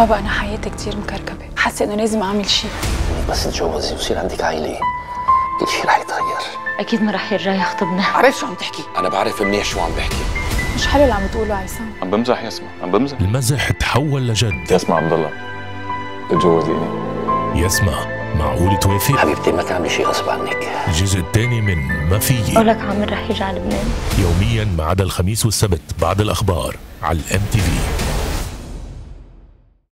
بابا أنا حياتي كتير مكركبة. حاسة إنه لازم أعمل شيء بس تتجوزي ويصير عندك عائلة. كل شيء رح يتغير. أكيد ما رح يرجع يخطبنا. عرفت شو عم تحكي؟ أنا بعرف منيح شو عم بحكي. مش حلو اللي عم تقوله عصام عم بمزح يسمع. عم بمزح. المزح تحول لجد. يسمع عبد الله. تتجوزيني يسمع. معقول توافق؟ حبيبتي ما تعملي شيء غصب عنك. الجزء الثاني من ما فيي قولك عامر رح يرجع لبنان. يوميا ما عدا الخميس والسبت بعد الأخبار على الام تي في